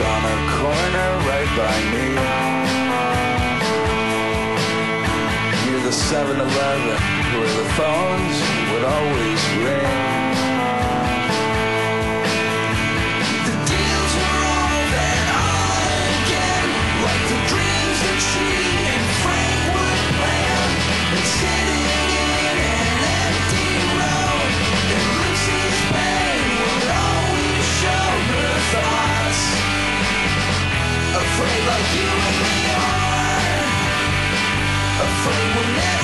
on a corner right by me. Near the 7-Eleven where the phones would always ring.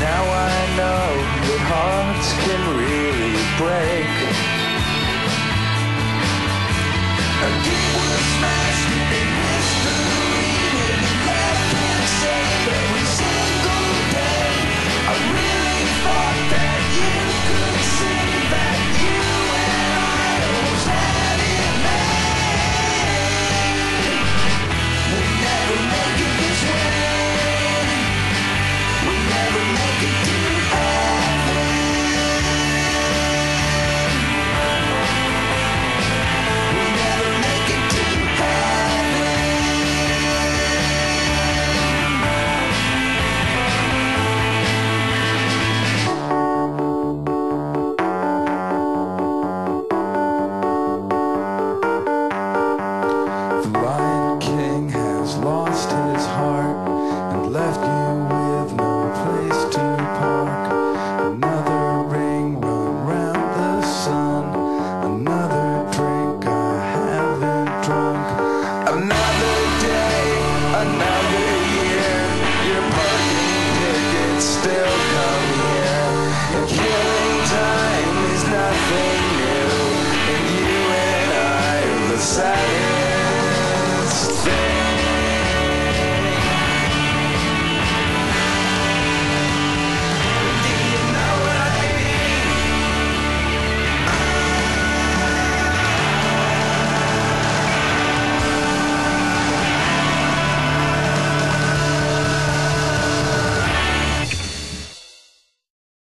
Now I know that hearts can really break. A deep will smash. inside.